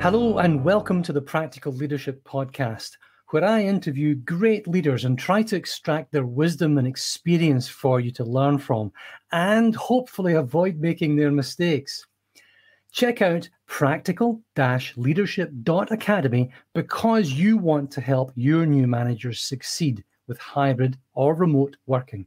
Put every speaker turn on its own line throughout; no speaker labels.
Hello, and welcome to the Practical Leadership Podcast, where I interview great leaders and try to extract their wisdom and experience for you to learn from and hopefully avoid making their mistakes. Check out practical leadership.academy because you want to help your new managers succeed with hybrid or remote working.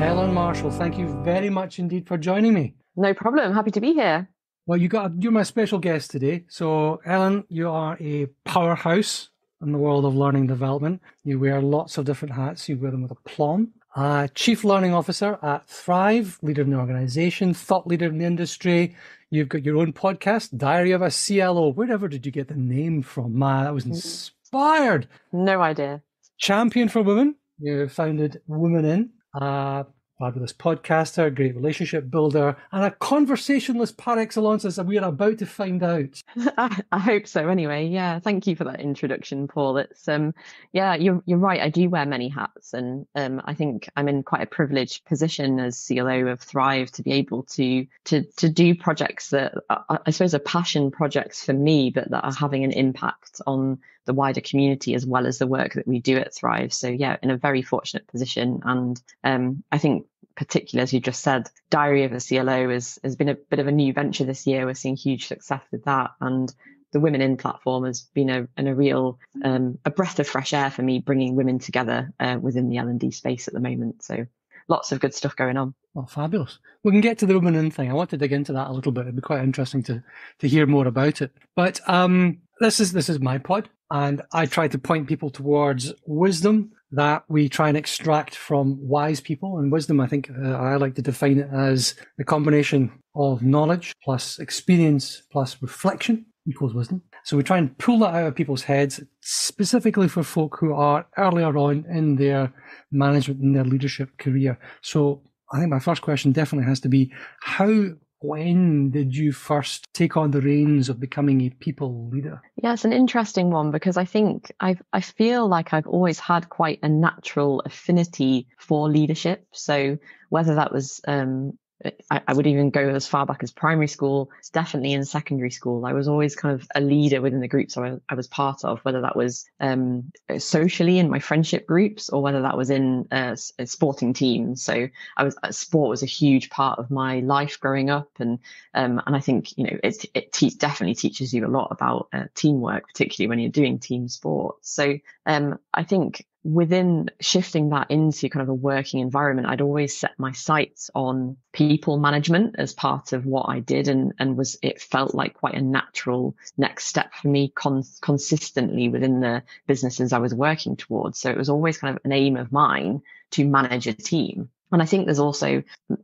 Helen Marshall, thank you very much indeed for joining me.
No problem. Happy to be here.
Well, you got you're my special guest today. So, Helen, you are a powerhouse in the world of learning development. You wear lots of different hats. You wear them with aplomb. Uh, Chief Learning Officer at Thrive, leader in the organization, thought leader in the industry. You've got your own podcast, Diary of a CLO. Wherever did you get the name from? Man, that was mm. inspired.
No idea.
Champion for Women. You founded Women In. Uh, fabulous podcaster, great relationship builder, and a conversationalist par excellence, as we are about to find out.
I, I, hope so. Anyway, yeah. Thank you for that introduction, Paul. It's um, yeah, you're you're right. I do wear many hats, and um, I think I'm in quite a privileged position as CLO of Thrive to be able to to to do projects that I, I suppose are passion projects for me, but that are having an impact on the wider community as well as the work that we do at Thrive. So yeah, in a very fortunate position, and um, I think particularly as you just said, Diary of a CLO has has been a bit of a new venture this year. We're seeing huge success with that, and the Women In platform has been a, a real um, a breath of fresh air for me, bringing women together uh, within the L and D space at the moment. So lots of good stuff going on.
Oh, fabulous. We can get to the Women In thing. I want to dig into that a little bit. It'd be quite interesting to to hear more about it. But um, this is this is my pod. And I try to point people towards wisdom that we try and extract from wise people. And wisdom, I think uh, I like to define it as the combination of knowledge plus experience plus reflection equals wisdom. So we try and pull that out of people's heads, specifically for folk who are earlier on in their management and their leadership career. So I think my first question definitely has to be how when did you first take on the reins of becoming a people leader?
Yeah, it's an interesting one because I think I I feel like I've always had quite a natural affinity for leadership. So whether that was um, I, would even go as far back as primary school, definitely in secondary school. I was always kind of a leader within the groups I, I was part of, whether that was um, socially in my friendship groups or whether that was in uh, sporting teams. So I was uh, sport was a huge part of my life growing up, and um, and I think you know it, it te- definitely teaches you a lot about uh, teamwork, particularly when you're doing team sports. So um, I think within shifting that into kind of a working environment, I'd always set my sights on people management as part of what I did and, and was, it felt like quite a natural next step for me con- consistently within the businesses I was working towards. So it was always kind of an aim of mine to manage a team. And I think there's also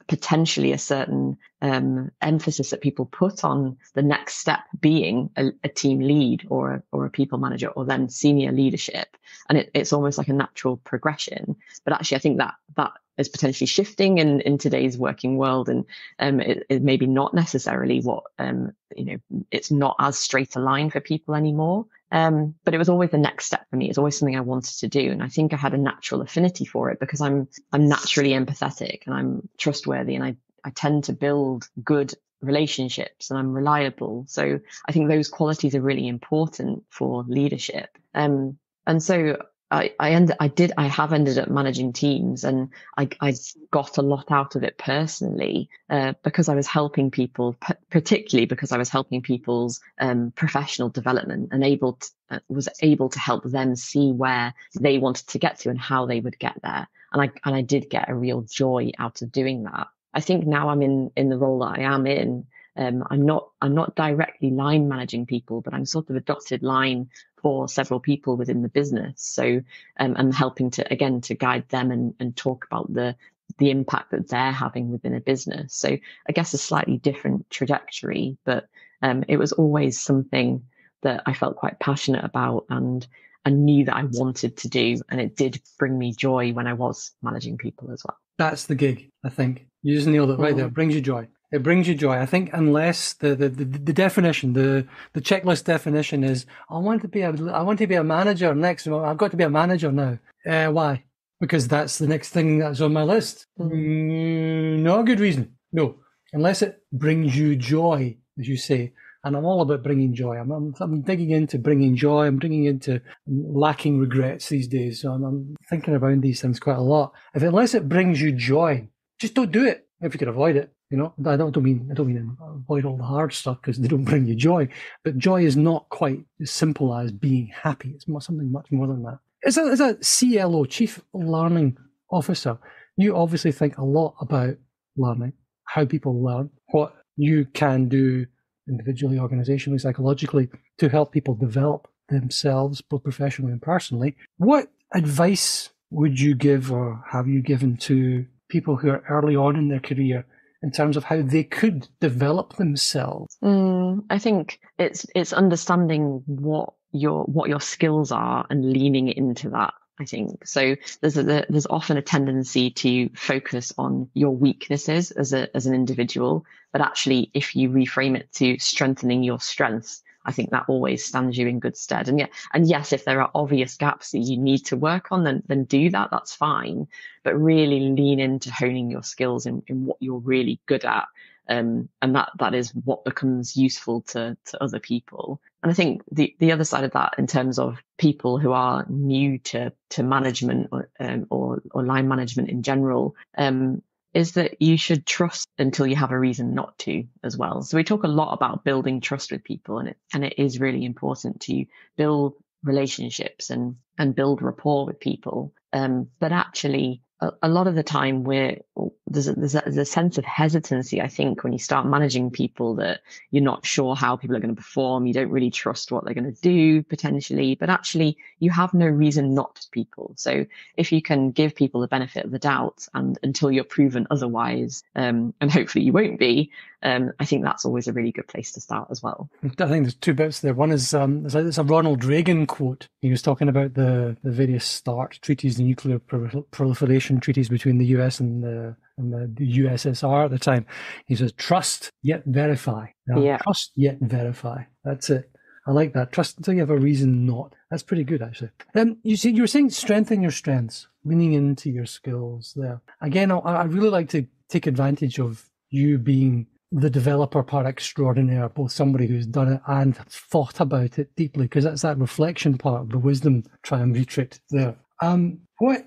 potentially a certain um, emphasis that people put on the next step being a, a, team lead or a, or a people manager or then senior leadership. And it, it's almost like a natural progression. But actually, I think that that is potentially shifting in, in today's working world. And um, it, it maybe not necessarily what, um, you know, it's not as straight a line for people anymore. Um, but it was always the next step for me. It's always something I wanted to do. And I think I had a natural affinity for it because I'm, I'm naturally empathetic and I'm trustworthy and I, I tend to build good relationships and I'm reliable. So I think those qualities are really important for leadership. Um, and so I, I ended, I did, I have ended up managing teams and I, I got a lot out of it personally, uh, because I was helping people, p- particularly because I was helping people's, um, professional development and able to, uh, was able to help them see where they wanted to get to and how they would get there. And I, and I did get a real joy out of doing that. I think now I'm in, in the role that I am in. Um, I'm not I'm not directly line managing people, but I'm sort of a dotted line for several people within the business. So um, I'm helping to again to guide them and, and talk about the the impact that they're having within a business. So I guess a slightly different trajectory, but um, it was always something that I felt quite passionate about and I knew that I wanted to do, and it did bring me joy when I was managing people as well.
That's the gig, I think. You just nailed it right mm. there. It brings you joy. It brings you joy. I think unless the, the, the, the, definition, the, the checklist definition is, I want to be a, I want to be a manager next. I've got to be a manager now. Uh, why? because that's the next thing that's on my list. Mm, no good reason. No, unless it brings you joy, as you say. And I'm all about bringing joy. I'm, I'm, I'm digging into bringing joy. I'm bringing into lacking regrets these days. So I'm, I'm thinking about these things quite a lot. If unless it brings you joy, just don't do it if you can avoid it. You know, I don't, mean I don't mean avoid all the hard stuff because they don't bring you joy. But joy is not quite as simple as being happy. It's something much more than that. As a, as a CLO, Chief Learning Officer, you obviously think a lot about learning, how people learn, what you can do individually, organizationally, psychologically to help people develop themselves, both professionally and personally. What advice would you give or have you given to people who are early on in their career in terms of how they could develop themselves?
Mm, I think it's it's understanding what your what your skills are and leaning into that. I think so. There's a, there's often a tendency to focus on your weaknesses as a as an individual, but actually, if you reframe it to strengthening your strengths, I think that always stands you in good stead. And yeah, and yes, if there are obvious gaps that you need to work on, then then do that. That's fine. But really lean into honing your skills in, in what you're really good at. Um, and that that is what becomes useful to to other people. And I think the the other side of that, in terms of people who are new to to management or um, or, or line management in general, um, is that you should trust until you have a reason not to as well. So we talk a lot about building trust with people and it, and it is really important to build relationships and, and build rapport with people. Um, but actually a, a lot of the time we're there's a, there's, a, there's a sense of hesitancy i think when you start managing people that you're not sure how people are going to perform. You don't really trust what they're going to do potentially but actually you have no reason not to people. So if you can give people the benefit of the doubt and until you're proven otherwise um, and hopefully you won't be um, I think that's always a really good place to start as well.
I think there's two bits there. One is um, there's, a, Ronald Reagan quote. He was talking about the, the various START treaties, the nuclear proliferation treaties between the US and the, and the, USSR at the time. He says, trust yet verify. yeah. Trust yet verify. That's it. I like that. Trust until you have a reason not. That's pretty good, actually. Um, you see, you were saying strengthen your strengths, leaning into your skills there. Again, I, I really like to take advantage of you being the developer part extraordinaire, both somebody who's done it and thought about it deeply, because that's that reflection part of the wisdom triumvirate there. Um, what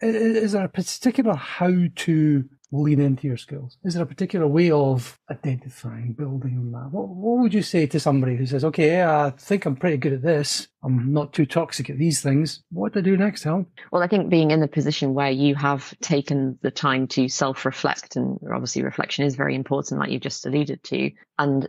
is there a particular how to lean into your skills? Is there a particular way of identifying, building on that? What, what would you say to somebody who says, okay, I think I'm pretty good at this. I'm not too toxic at these things. What do I do next, Helen?
Well, I think being in the position where you have taken the time to self reflect, and obviously reflection is very important, like you've just alluded to, and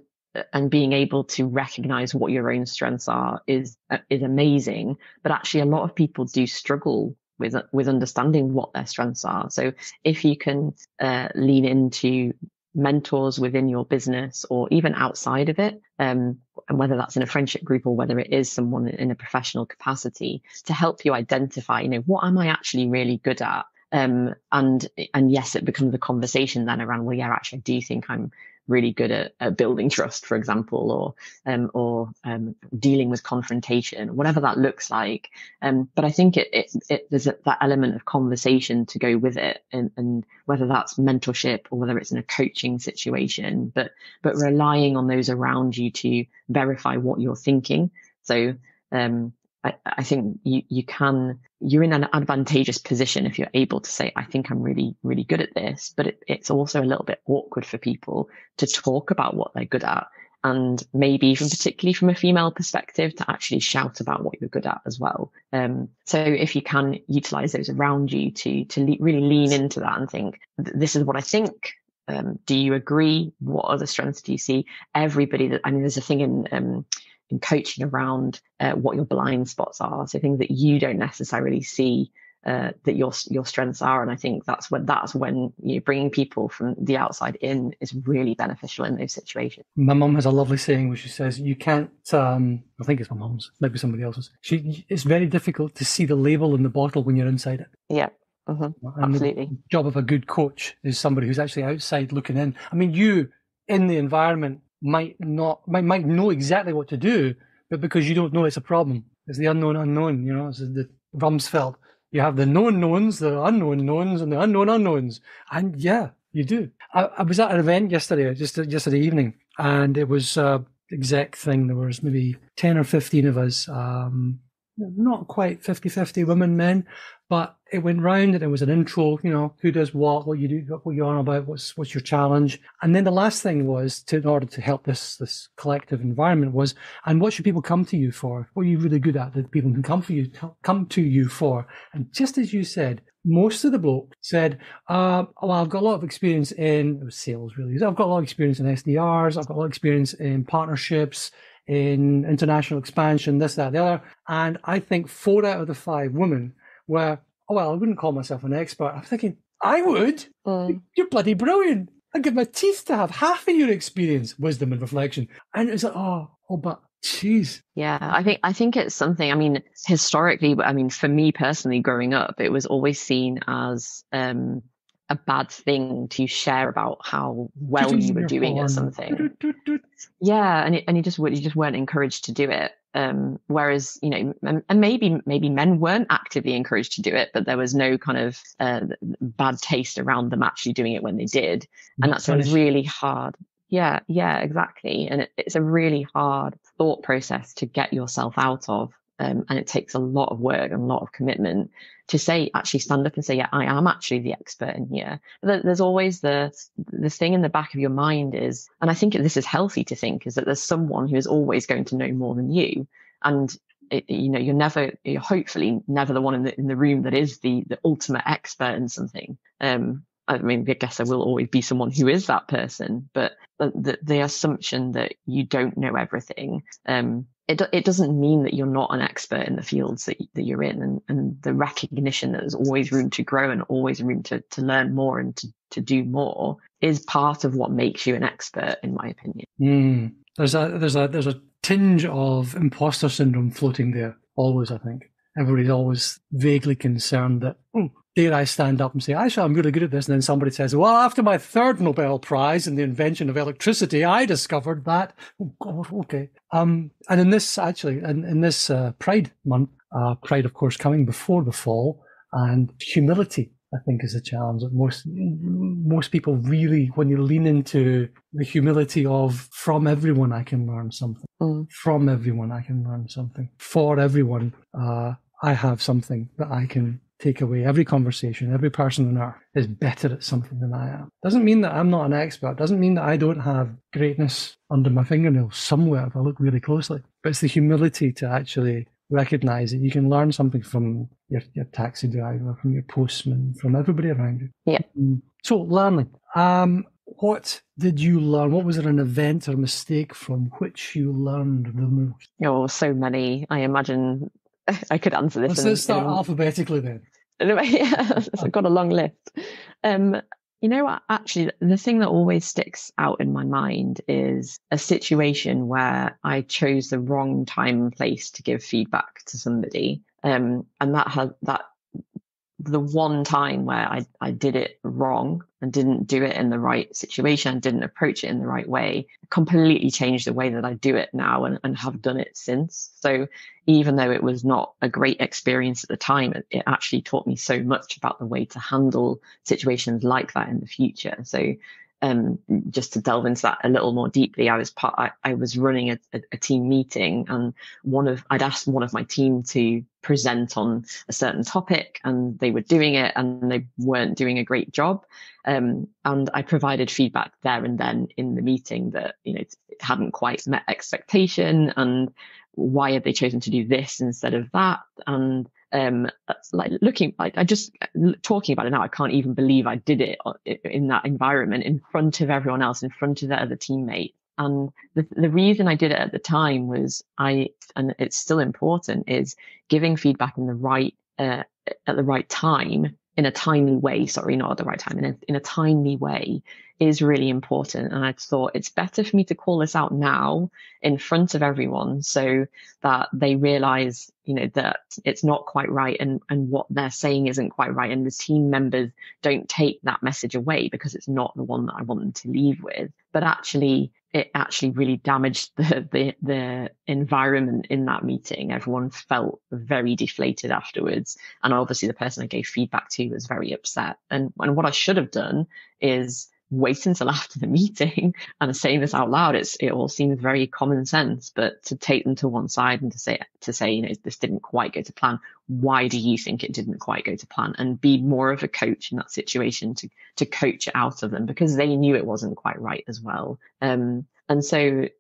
and being able to recognize what your own strengths are is uh, is amazing but actually a lot of people do struggle with with understanding what their strengths are. So if you can uh, lean into mentors within your business or even outside of it, um, and whether that's in a friendship group or whether it is someone in a professional capacity, to help you identify, you know, what am I actually really good at? Um, and and yes, it becomes a conversation then around, well, yeah, actually, I do think I'm really good at, at building trust, for example, or um, or um, dealing with confrontation, whatever that looks like. Um, but I think it, it, it there's a, that element of conversation to go with it, and, and whether that's mentorship or whether it's in a coaching situation, but but relying on those around you to verify what you're thinking. So um, I, I think you, you can, you're in an advantageous position if you're able to say, I think I'm really, really good at this, but it, it's also a little bit awkward for people to talk about what they're good at. And maybe even particularly from a female perspective to actually shout about what you're good at as well. Um, so if you can utilize those around you to, to le- really lean into that and think, this is what I think. Um, do you agree? What other strengths do you see? Everybody that, I mean, there's a thing in, um, and coaching around uh, what your blind spots are. So things that you don't necessarily see uh, that your your strengths are, and I think that's when that's when you know, bringing people from the outside in is really beneficial in those situations.
My mum has a lovely saying where she says, "You can't." Um, I think it's my mum's, maybe somebody else's. She, it's very difficult to see the label in the bottle when you're inside it.
Yeah. Mm-hmm. Absolutely.
The job of a good coach is somebody who's actually outside looking in. I mean, you in the environment might not might might know exactly what to do, but because you don't know it's a problem, it's the unknown unknown. You know, it's the Rumsfeld. You have the known knowns, the unknown knowns, and the unknown unknowns. And yeah, you do. I, I was at an event yesterday, just yesterday evening, and it was a exec thing. There was maybe 10 or 15 of us, um, not quite 50 50 women, men, but it went round and it was an intro, you know, who does what, what you do, what you're on about, what's what's your challenge. And then the last thing was to in order to help this this collective environment was, and what should people come to you for? What are you really good at that people can come for you come to you for? And just as you said, most of the bloke said, uh, well, I've got a lot of experience in sales, really. I've got a lot of experience in SDRs. I've got a lot of experience in partnerships, in international expansion, this, that, the other. And I think four out of the five women were oh, well, I wouldn't call myself an expert. I'm thinking, I would. Mm. You're bloody brilliant. I'd give my teeth to have half of your experience, wisdom, and reflection. And it's like, oh, oh, but jeez.
Yeah, I think I think it's something. I mean, historically, I mean, for me personally, growing up, it was always seen as um, a bad thing to share about how well you were doing at something. Yeah, and it, and you just you just weren't encouraged to do it. Um, whereas, you know, and maybe maybe men weren't actively encouraged to do it, but there was no kind of uh, bad taste around them actually doing it when they did, and that's a really hard. Yeah, yeah, exactly, and it, it's a really hard thought process to get yourself out of, um, and it takes a lot of work and a lot of commitment to say actually stand up and say yeah i am actually the expert in here. There's always the the thing in the back of your mind is and i think this is healthy to think is that there's someone who is always going to know more than you. And it, you know you're never you're hopefully never the one in the in the room that is the the ultimate expert in something. Um I mean, I guess there will always be someone who is that person, but the, the assumption that you don't know everything um, it, it doesn't mean that you're not an expert in the fields that, that you're in and, and the recognition that there's always room to grow and always room to, to learn more and to, to do more is part of what makes you an expert in my opinion
mm. there's a there's a there's a tinge of imposter syndrome floating there always i think everybody's always vaguely concerned that oh, dare I stand up and say, actually, I'm really good at this. And then somebody says, well, after my third Nobel Prize in the invention of electricity, I discovered that. Oh, God, okay. Um, and in this, actually, in, in this uh, Pride month, uh, Pride, of course, coming before the fall, and humility, I think, is a challenge that most most people really, when you lean into the humility of from everyone, I can learn something. Mm. From everyone, I can learn something. For everyone, uh, I have something that I can take away. Every conversation, every person on earth is better at something than I am. Doesn't mean that I'm not an expert. Doesn't mean that I don't have greatness under my fingernails somewhere if I look really closely. But it's the humility to actually recognize that you can learn something from your, your taxi driver, from your postman, from everybody around you.
Yeah.
Mm. So learning. Um, what did you learn? What was there an event or mistake from which you learned the most?
Oh, so many. I imagine I could answer this.
Let's, in, start in, alphabetically then.
Anyway, yeah, I've got a long list. Um, you know, actually, the thing that always sticks out in my mind is a situation where I chose the wrong time and place to give feedback to somebody, um, and that had that the one time where I, I did it wrong and didn't do it in the right situation, didn't approach it in the right way, completely changed the way that I do it now and, and have done it since. So even though it was not a great experience at the time, it, it actually taught me so much about the way to handle situations like that in the future. So um, just to delve into that a little more deeply, I was part. I, I was running a, a, a, team meeting, and one of I'd asked one of my team to present on a certain topic, and they were doing it, and they weren't doing a great job. Um, and I provided feedback there and then in the meeting that you know it hadn't quite met expectation, and why had they chosen to do this instead of that, and um, like looking, like I just talking about it now, I can't even believe I did it uh, in that environment in front of everyone else, in front of the other teammates. And the, the reason I did it at the time was I, and it's still important, is giving feedback in the right, uh, at the right time in a timely way. Sorry, not at the right time, in a, in a timely way is really important. And I thought it's better for me to call this out now in front of everyone so that they realize, you know, that it's not quite right and, and what they're saying isn't quite right. And the team members don't take that message away because it's not the one that I want them to leave with. But actually, it actually really damaged the, the the environment in that meeting. Everyone felt very deflated afterwards, and obviously the person I gave feedback to was very upset. And and what I should have done is wait until after the meeting and saying this out loud it's it all seems very common sense but to take them to one side and to say to say you know this didn't quite go to plan why do you think it didn't quite go to plan and be more of a coach in that situation to to coach it out of them because they knew it wasn't quite right as well um and so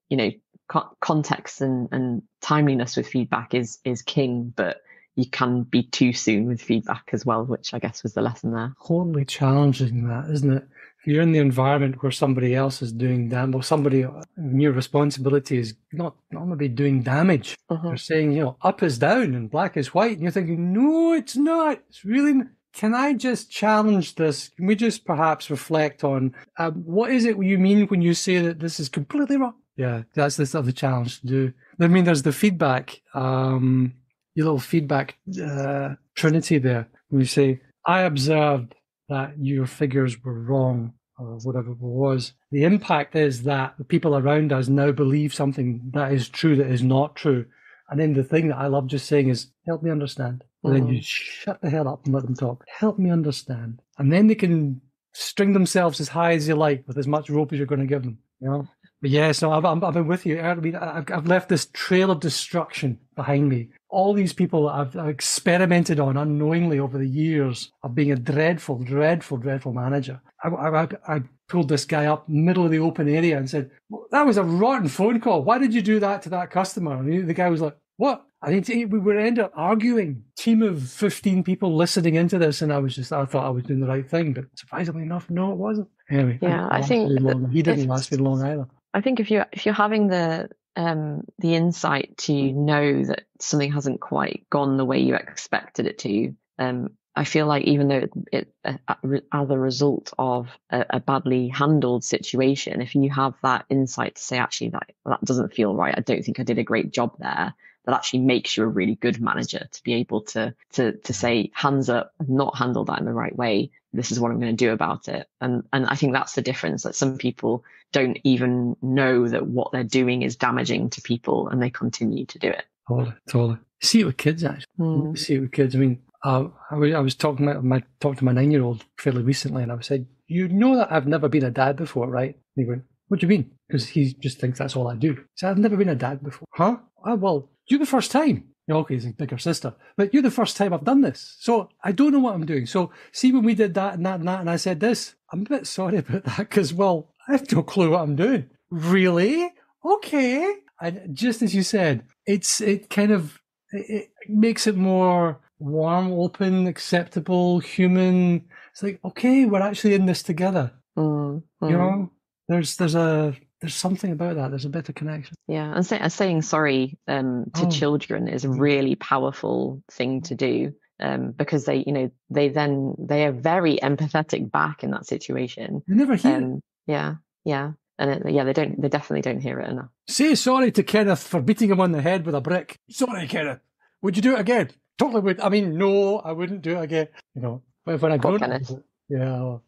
you know co- context and and timeliness with feedback is is king but you can be too soon with feedback as well, which I guess was the lesson there.
Totally challenging that, isn't it? You're in the environment where somebody else is doing damage, well, somebody, your responsibility is not, maybe doing damage. Uh-huh. They're saying, you know, up is down and black is white. And you're thinking, no, it's not. It's really, can I just challenge this? Can we just perhaps reflect on um, what is it you mean when you say that this is completely wrong? Yeah, that's the other challenge to do. I mean, there's the feedback, um, your little feedback uh, trinity there. When you say, I observed that your figures were wrong or whatever it was. The impact is that the people around us now believe something that is true that is not true. And then the thing that I love just saying is, help me understand. And then you mm. shut the hell up and let them talk. Help me understand. And then they can string themselves as high as you like with as much rope as you're going to give them. You know? Yes, no, I've, I've been with you. I mean, I've left this trail of destruction behind me all these people I've, I've experimented on unknowingly over the years of being a dreadful, dreadful, dreadful manager. I, I, I pulled this guy up middle of the open area and said, well, "That was a rotten phone call. Why did you do that to that customer?" And the guy was like, "What?" I think we would end up arguing. Team of fifteen people listening into this, and I was just I thought I was doing the right thing, but surprisingly enough, no, it wasn't. Anyway,
yeah, I, I think
he didn't last very long either.
I think if you if you're having the um, the insight to know that something hasn't quite gone the way you expected it to. Um, I feel like even though it, it as a result of a, a, badly handled situation, if you have that insight to say, actually, that that doesn't feel right. I don't think I did a great job there. That actually makes you a really good manager to be able to to to say, hands up, not handled that in the right way. This is what I'm going to do about it. And and I think that's the difference. That some people don't even know that what they're doing is damaging to people and they continue to do it.
Totally, totally. See it with kids, actually. Mm. See it with kids. I mean, uh, I, was, I was talking about my talking to my nine year old fairly recently, and I said, "You know that I've never been a dad before, right?" And he went, "What do you mean?" Because he just thinks that's all I do. So "I've never been a dad before." Huh? Oh, well, you the first time. Okay, he's a bigger sister, but you're the first time I've done this, so I don't know what I'm doing. So, see, when we did that and that and that, and I said this, I'm a bit sorry about that because, well, I have no clue what I'm doing. Really? Okay. And just as you said, it's it kind of it, makes it more warm, open, acceptable, human. It's like okay, we're actually in this together. Mm-hmm. You know, there's there's a there's something about that. There's a better connection.
Yeah, and, say, and saying sorry um, to oh. children is a really powerful thing to do um, because they, you know, they then they are very empathetic back in that situation.
You never hear. Um,
yeah, yeah. And it, yeah, they don't. They definitely don't hear it enough.
Say sorry to Kenneth for beating him on the head with a brick. Sorry, Kenneth. Would you do it again? Totally would. I mean, no, I wouldn't do it again. You know, when I grown up, yeah, well,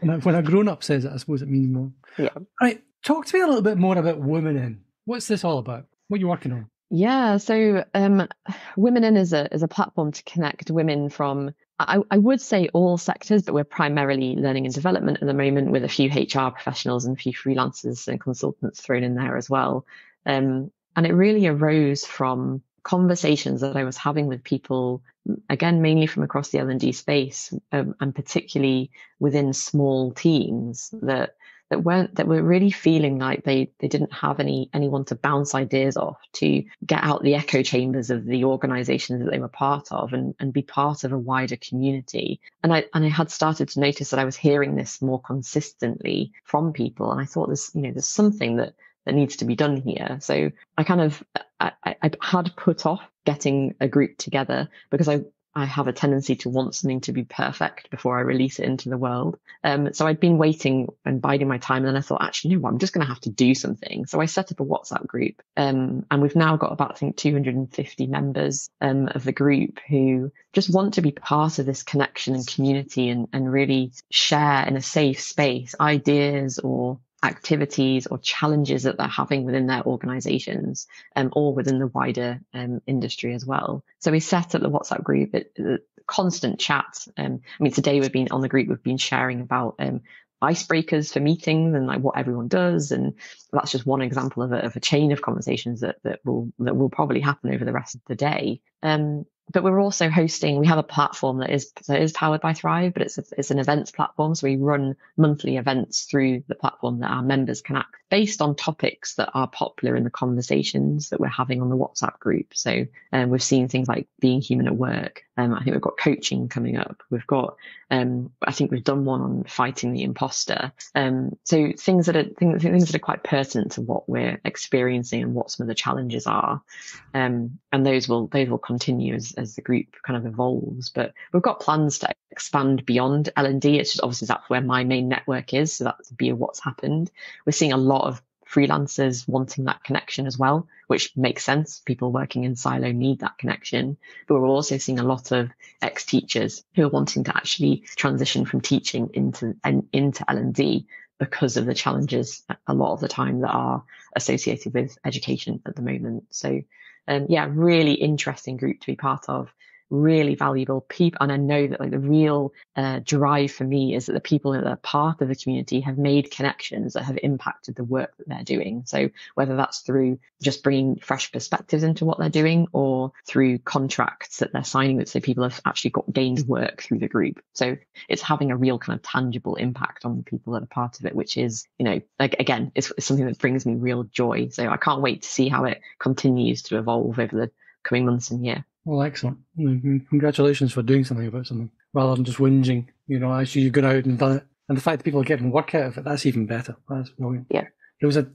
when, I, when a grown up says it, I suppose it means more.
Yeah.
All right. Talk to me a little bit more about Women In. What's this all about? What are you working on?
Yeah, so um, Women In is a is a platform to connect women from I, I, would say all sectors, but we're primarily learning and development at the moment with a few HR professionals and a few freelancers and consultants thrown in there as well. Um, and it really arose from conversations that I was having with people, again, mainly from across the L&D space, um, and particularly within small teams that that weren't that were really feeling like they they didn't have any anyone to bounce ideas off to get out the echo chambers of the organizations that they were part of and, and be part of a wider community. And i and i had started to notice that i was hearing this more consistently from people. And i thought there's you know there's something that that needs to be done here. So i kind of I, I had put off getting a group together because I I have a tendency to want something to be perfect before I release it into the world. Um, so I'd been waiting and biding my time, and then I thought, actually, no, I'm just going to have to do something. So I set up a WhatsApp group, um, and we've now got about I think 250 members um, of the group who just want to be part of this connection and community, and and really share in a safe space ideas or activities or challenges that they're having within their organizations um, or within the wider um, industry as well. So we set up the WhatsApp group, it, it, constant chat. Um, I mean, today we've been on the group, we've been sharing about um, icebreakers for meetings and like what everyone does. And that's just one example of a, of a chain of conversations that, that will, that will probably happen over the rest of the day. Um, but we're also hosting we have a platform that is that is powered by thrive but it's a, it's an events platform. So we run monthly events through the platform that our members can act based on topics that are popular in the conversations that we're having on the whatsapp group. So um, we've seen things like being human at work. Um, i think we've got coaching coming up. We've got um, i think we've done one on fighting the imposter. Um, so things that are things, things that are quite pertinent to what we're experiencing and what some of the challenges are. Um, and those will those will continue as, as the group kind of evolves. But we've got plans to expand beyond L and D. It's just obviously that's where my main network is, so that's be what's happened. We're seeing a lot of freelancers wanting that connection as well, which makes sense. People working in silo need that connection. But we're also seeing a lot of ex-teachers who are wanting to actually transition from teaching into and into L and D because of the challenges a lot of the time that are associated with education at the moment. So um, yeah, really interesting group to be part of really valuable people. And I know that like the real uh, drive for me is that the people that are part of the community have made connections that have impacted the work that they're doing. So whether that's through just bringing fresh perspectives into what they're doing or through contracts that they're signing with, so people have actually got gained work through the group. So it's having a real kind of tangible impact on the people that are part of it, which is, you know, like again, it's, it's something that brings me real joy. So I can't wait to see how it continues to evolve over the coming months and year.
Well, excellent. Congratulations for doing something about something rather than just whinging. You know, actually you've gone out and done it. And the fact that people are getting work out of it, that's even better. That's brilliant.
Yeah.
There was a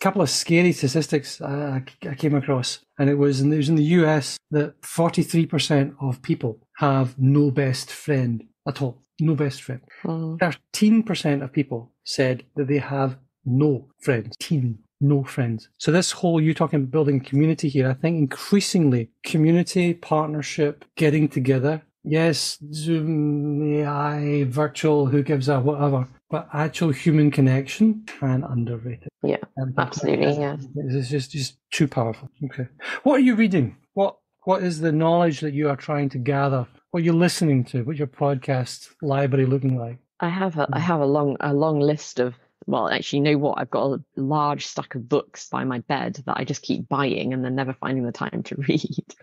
couple of scary statistics I, I came across, and it was, in, it was in the US that 43% of people have no best friend at all. No best friend. Mm. 13% of people said that they have no friends. Teen no friends. So this whole you talking about building community here, I think increasingly community, partnership, getting together. Yes, Zoom, AI, virtual, who gives a whatever, but actual human connection can underrate it.
Yeah, absolutely. Yeah,
it's just just too powerful. Okay, what are you reading? What what is the knowledge that you are trying to gather? What you're listening to? What your podcast library looking like?
I have a I hmm. have a long a long list of well, actually, you know what? I've got a large stack of books by my bed that I just keep buying and then never finding the time to read.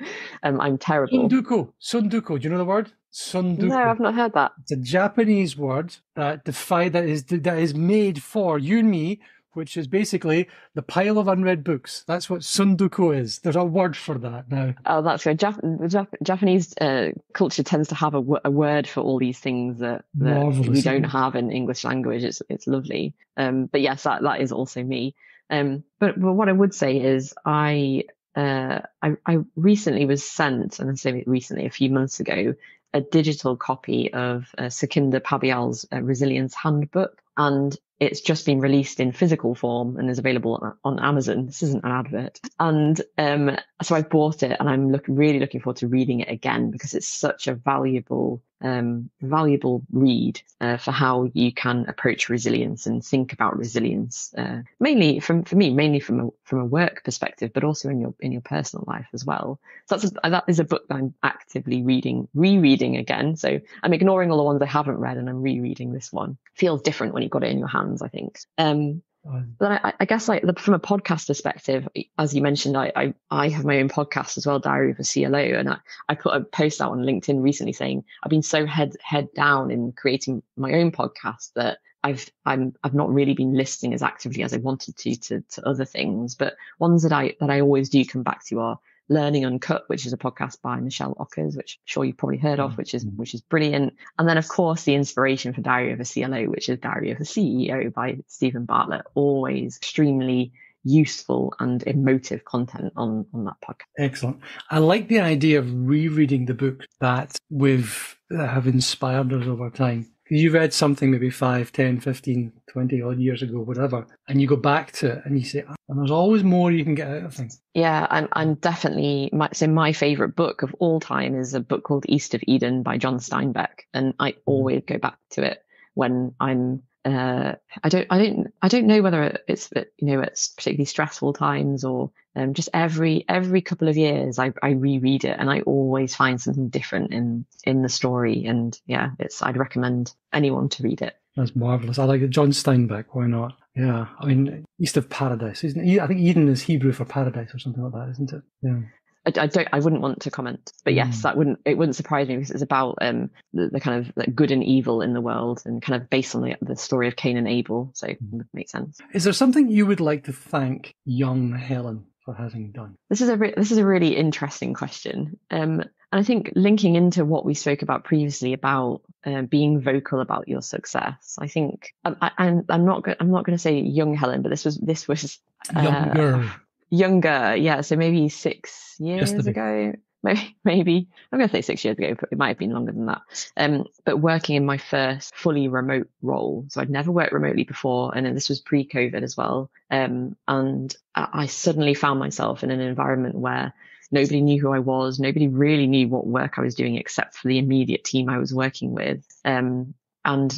Um, I'm terrible.
Sunduko. Sunduko. Do you know the word? Sunduko.
No, I've not heard that.
It's a Japanese word that defy that is that is made for you and me which is basically the pile of unread books. That's what sunduko is. There's a word for that now.
Oh, that's good. Jap- Jap- Japanese uh, culture tends to have a, w- a word for all these things that, that we don't have in English language. It's it's lovely. Um, but yes, that, that is also me. Um, but, but what I would say is I uh, I, I recently was sent, and I say recently, a few months ago, a digital copy of uh, Sukhinder Pabial's uh, Resilience Handbook. And it's just been released in physical form and is available on Amazon. This isn't an advert. And um, so I bought it and I'm look, really looking forward to reading it again because it's such a valuable um, valuable read uh, for how you can approach resilience and think about resilience. Uh, mainly from for me, mainly from a from a work perspective, but also in your in your personal life as well. So that's a, that is a book that I'm actively reading, rereading again. So I'm ignoring all the ones I haven't read and I'm rereading this one. Feels different when you've got it in your hands, I think. Um, but I, I, guess like from a podcast perspective, as you mentioned, I, I, I have my own podcast as well, Diary of a CLO, and I, I put a post out on LinkedIn recently saying I've been so head head down in creating my own podcast that I've I'm I've not really been listening as actively as I wanted to to, to other things, but ones that I that I always do come back to are Learning Uncut, which is a podcast by Michelle Ockers, which I'm sure you've probably heard of, which is mm-hmm. which is brilliant. And then of course the inspiration for Diary of a CLO, which is Diary of a CEO by Steven Bartlett, always extremely useful and emotive content on on that podcast.
Excellent. I like the idea of rereading the book that we've that have inspired us over time you read something maybe 5, 10, 15, 20 odd years ago, whatever, and you go back to it and you say, oh, and there's always more you can get out of things.
Yeah, I'm, I'm definitely, my, so my favorite book of all time is a book called East of Eden by John Steinbeck. And I always go back to it when I'm uh, I don't, I don't, I don't know whether it's you know it's particularly stressful times or um, just every every couple of years I, I reread it and I always find something different in in the story and yeah it's I'd recommend anyone to read it.
That's marvelous. I like it. John Steinbeck. Why not? Yeah. I mean, East of Paradise, isn't it? I think Eden is Hebrew for paradise or something like that, isn't it? Yeah.
I, I, don't. I wouldn't want to comment, but yes, mm. that wouldn't. It wouldn't surprise me because it's about um, the, the, kind of like, good and evil in the world, and kind of based on the, the story of Cain and Abel. So mm. it makes sense.
Is there something you would like to thank young Helen for having done?
This is a re- this is a really interesting question, um, and I think linking into what we spoke about previously about uh, being vocal about your success. I think um, I, I'm I'm not go- I'm not going to say young Helen, but this was this was
uh, younger
younger, yeah, so maybe six years ago. Maybe, maybe I'm going to say six years ago, but it might have been longer than that. Um, but working in my first fully remote role, so I'd never worked remotely before, and then this was pre-COVID as well. Um, and I suddenly found myself in an environment where nobody knew who I was, nobody really knew what work I was doing except for the immediate team I was working with. Um, and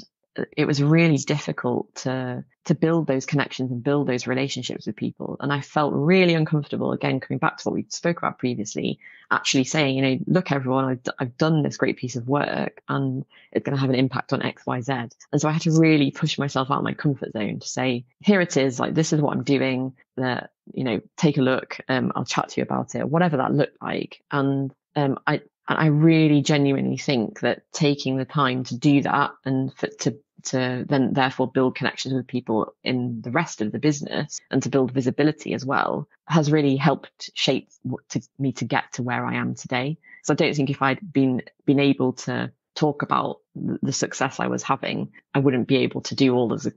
it was really difficult to to build those connections and build those relationships with people. And i felt really uncomfortable again coming back to what we spoke about previously actually saying you know look everyone i've, I've done this great piece of work and it's going to have an impact on xyz and so i had to really push myself out of my comfort zone to say here it is like this is what i'm doing that you know take a look um, i'll chat to you about it whatever that looked like. And um, I, and I really genuinely think that taking the time to do that and for, to to then therefore build connections with people in the rest of the business and to build visibility as well has really helped shape to, me to get to where I am today. So I don't think if I'd been been able to talk about the success I was having, I wouldn't be able to do all the,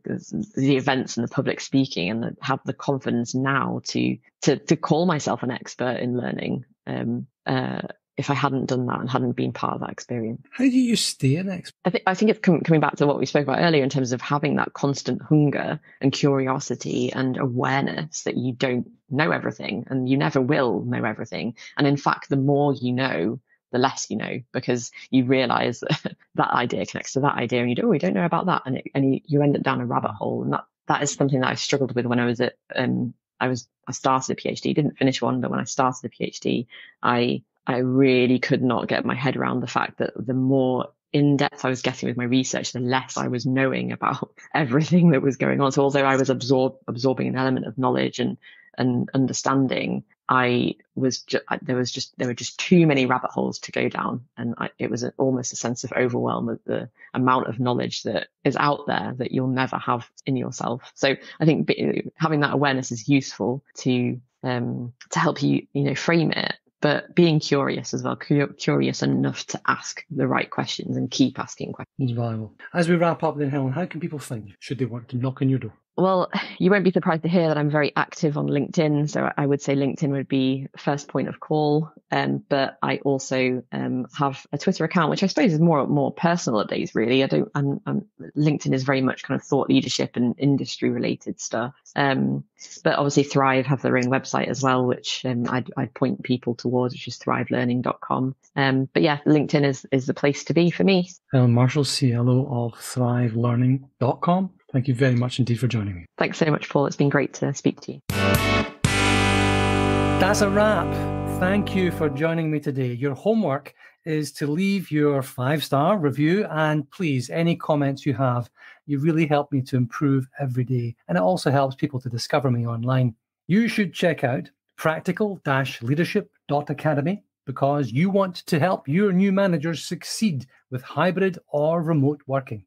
the events and the public speaking and have the confidence now to to to call myself an expert in learning. Um, uh, if I hadn't done that and hadn't been part of that experience.
How do you stay an expert?
I think I think it's com- coming back to what we spoke about earlier in terms of having that constant hunger and curiosity and awareness that you don't know everything and you never will know everything. And in fact, the more you know, the less you know because you realize that, that idea connects to that idea and you do, oh, we don't know about that. And, it, and you, end up down a rabbit hole. And that, that is something that I struggled with when I was at, um, I was, I started a PhD, didn't finish one, but when I started a PhD, I I really could not get my head around the fact that the more in depth I was getting with my research, the less I was knowing about everything that was going on. So although I was absorb, absorbing an element of knowledge and and understanding, I was just there was just there were just too many rabbit holes to go down, and I, it was a, almost a sense of overwhelm of the amount of knowledge that is out there that you'll never have in yourself. So I think having that awareness is useful to um, to help you you know frame it but being curious as well, curious enough to ask the right questions and keep asking questions.
Valuable. As we wrap up, then, Helen, how can people find you? Should they want to knock on your door?
Well, you won't be surprised to hear that I'm very active on LinkedIn. So I would say LinkedIn would be first point of call. Um, but I also um, have a Twitter account, which I suppose is more more personal days. Really, I don't. I'm, I'm, LinkedIn is very much kind of thought leadership and industry related stuff. Um, but obviously, Thrive have their own website as well, which um, I'd, I'd, point people towards, which is thrivelearning.com. Um, but yeah, LinkedIn is is the place to be for me.
Helen Marshall, CLO of thrivelearning.com. Thank you very much indeed for joining me.
Thanks so much, Paul. It's been great to speak to you.
That's a wrap. Thank you for joining me today. Your homework is to leave your five star review and please, any comments you have, you really help me to improve every day. And it also helps people to discover me online. You should check out practical leadership.academy because you want to help your new managers succeed with hybrid or remote working.